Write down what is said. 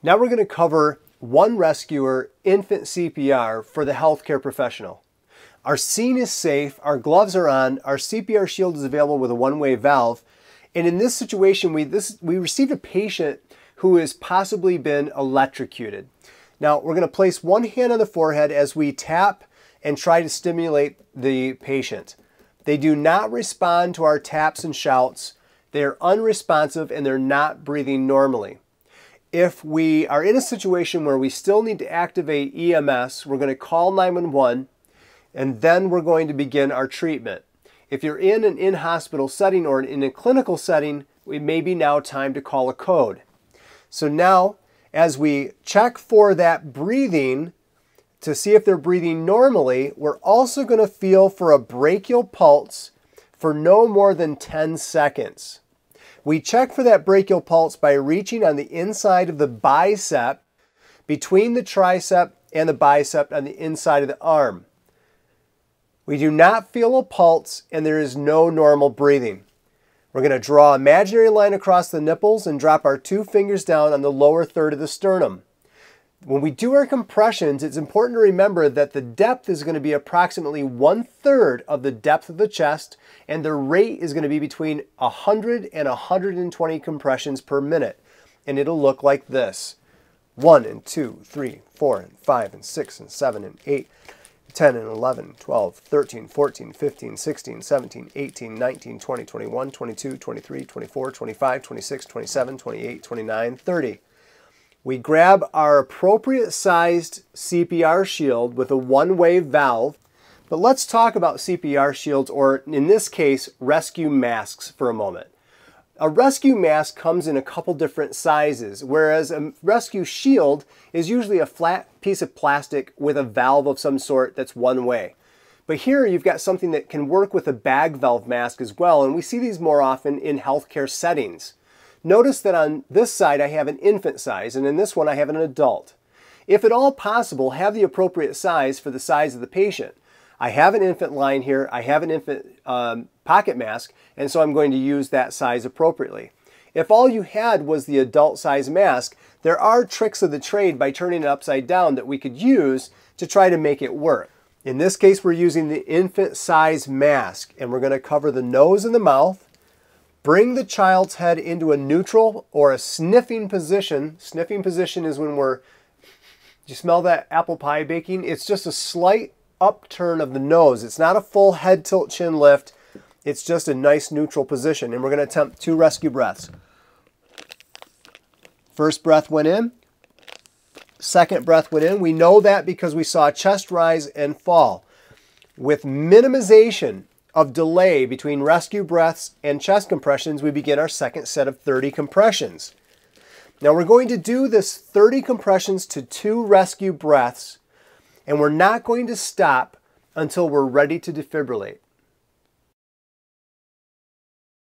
Now we're going to cover one rescuer infant CPR for the healthcare professional. Our scene is safe, our gloves are on, our CPR shield is available with a one-way valve, and in this situation we, this, we received a patient who has possibly been electrocuted. Now we're going to place one hand on the forehead as we tap and try to stimulate the patient. They do not respond to our taps and shouts. They're unresponsive and they're not breathing normally. If we are in a situation where we still need to activate EMS, we're going to call 911 and then we're going to begin our treatment. If you're in an in-hospital setting or in a clinical setting, it may be now time to call a code. So now, as we check for that breathing to see if they're breathing normally, we're also going to feel for a brachial pulse for no more than 10 seconds. We check for that brachial pulse by reaching on the inside of the bicep, between the tricep and the bicep on the inside of the arm. We do not feel a pulse and there is no normal breathing. We're going to draw an imaginary line across the nipples and drop our two fingers down on the lower third of the sternum. When we do our compressions, it's important to remember that the depth is going to be approximately one third of the depth of the chest, and the rate is going to be between 100 and 120 compressions per minute. And it'll look like this. 1 and two, three, four and 5 and 6 and 7 and 8, 10 and 11, 12, 13, 14, 15, 16, 17, 18, 19, 20, 21, 22, 23, 24, 25, 26, 27, 28, 29, 30. We grab our appropriate sized CPR shield with a one-way valve. But let's talk about CPR shields, or in this case, rescue masks for a moment. A rescue mask comes in a couple different sizes, whereas a rescue shield is usually a flat piece of plastic with a valve of some sort that's one way. But here you've got something that can work with a bag valve mask as well, and we see these more often in healthcare settings. Notice that on this side I have an infant size and in this one I have an adult. If at all possible, have the appropriate size for the size of the patient. I have an infant line here, I have an infant um, pocket mask, and so I'm going to use that size appropriately. If all you had was the adult size mask, there are tricks of the trade by turning it upside down that we could use to try to make it work. In this case, we're using the infant size mask, and we're going to cover the nose and the mouth, Bring the child's head into a neutral or a sniffing position. Sniffing position is when we're, you smell that apple pie baking? It's just a slight upturn of the nose. It's not a full head tilt chin lift. It's just a nice neutral position. And we're going to attempt two rescue breaths. First breath went in. Second breath went in. We know that because we saw chest rise and fall. With minimization of delay between rescue breaths and chest compressions, we begin our second set of 30 compressions. Now we're going to do this 30 compressions to two rescue breaths, and we're not going to stop until we're ready to defibrillate.